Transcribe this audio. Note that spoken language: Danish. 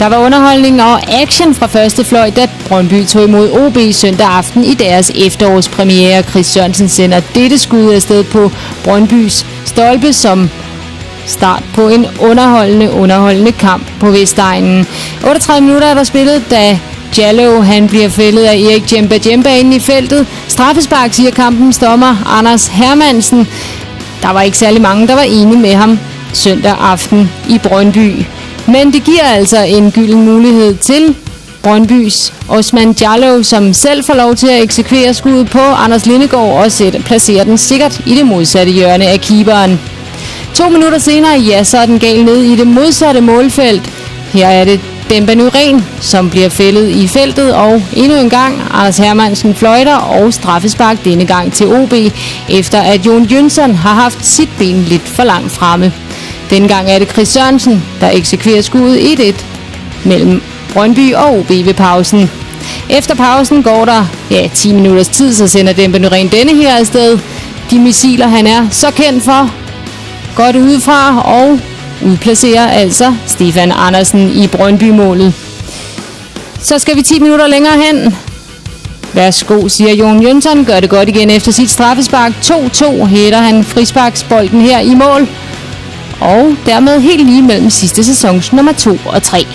Der var underholdning og action fra første fløj, da Brøndby tog imod OB søndag aften i deres efterårspremiere. Chris Sørensen sender dette skud afsted på Brøndbys stolpe som start på en underholdende, underholdende kamp på Vestegnen. 38 minutter er der spillet, da Jallo han bliver fældet af Erik Jemba Jemba inde i feltet. Straffespark, siger kampens dommer Anders Hermansen. Der var ikke særlig mange, der var enige med ham søndag aften i Brøndby. Men det giver altså en gylden mulighed til Brøndbys Osman Jallo, som selv får lov til at eksekvere skuddet på Anders Lindegård og sætte, placerer den sikkert i det modsatte hjørne af keeperen. To minutter senere, ja, så er den gal ned i det modsatte målfelt. Her er det Demba Nuren, som bliver fældet i feltet, og endnu en gang Anders Hermansen fløjter og straffespark denne gang til OB, efter at Jon Jønsson har haft sit ben lidt for langt fremme. Dengang gang er det Chris Sørensen, der eksekverer skuddet 1-1 mellem Brøndby og OB ved pausen. Efter pausen går der ja, 10 minutters tid, så sender Demba Nuren denne her afsted. De missiler, han er så kendt for, går det udefra og udplacerer altså Stefan Andersen i Brøndby-målet. Så skal vi 10 minutter længere hen. Værsgo, siger Jon Jønsson. Gør det godt igen efter sit straffespark. 2-2 hætter han frisparksbolden her i mål. Og dermed helt lige mellem sidste sæsons nummer 2 og 3.